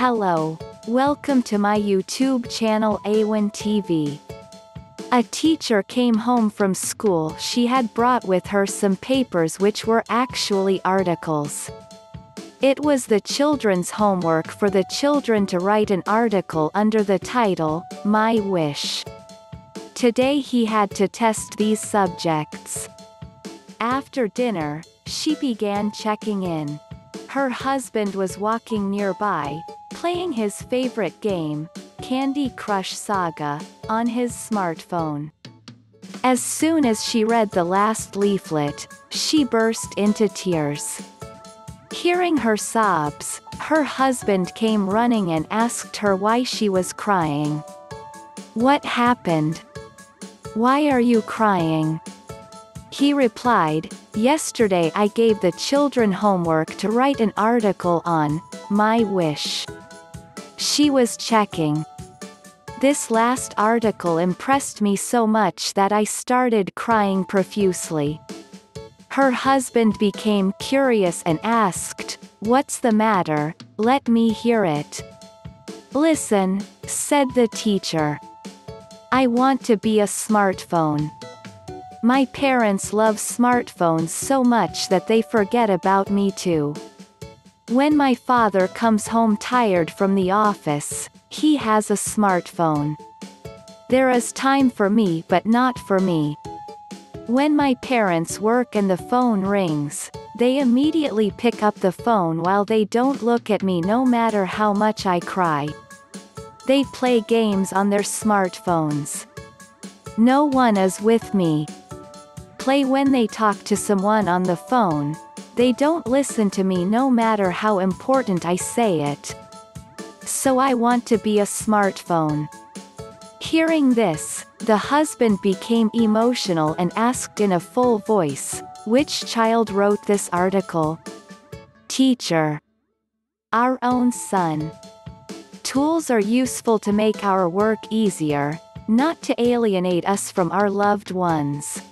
Hello. Welcome to my YouTube channel Awan TV. A teacher came home from school she had brought with her some papers which were actually articles. It was the children's homework for the children to write an article under the title, My Wish. Today he had to test these subjects. After dinner, she began checking in. Her husband was walking nearby, playing his favorite game, Candy Crush Saga, on his smartphone. As soon as she read the last leaflet, she burst into tears. Hearing her sobs, her husband came running and asked her why she was crying. What happened? Why are you crying? He replied, Yesterday I gave the children homework to write an article on my wish. She was checking. This last article impressed me so much that I started crying profusely. Her husband became curious and asked, What's the matter, let me hear it. Listen, said the teacher. I want to be a smartphone. My parents love smartphones so much that they forget about me too. When my father comes home tired from the office, he has a smartphone. There is time for me but not for me. When my parents work and the phone rings, they immediately pick up the phone while they don't look at me no matter how much I cry. They play games on their smartphones. No one is with me, play when they talk to someone on the phone, they don't listen to me no matter how important I say it. So I want to be a smartphone. Hearing this, the husband became emotional and asked in a full voice, which child wrote this article? Teacher. Our own son. Tools are useful to make our work easier, not to alienate us from our loved ones.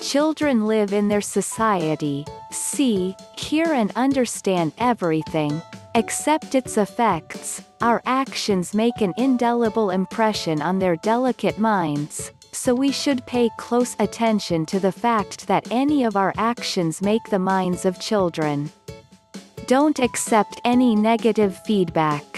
Children live in their society, see, hear and understand everything, accept its effects, our actions make an indelible impression on their delicate minds, so we should pay close attention to the fact that any of our actions make the minds of children. Don't accept any negative feedback.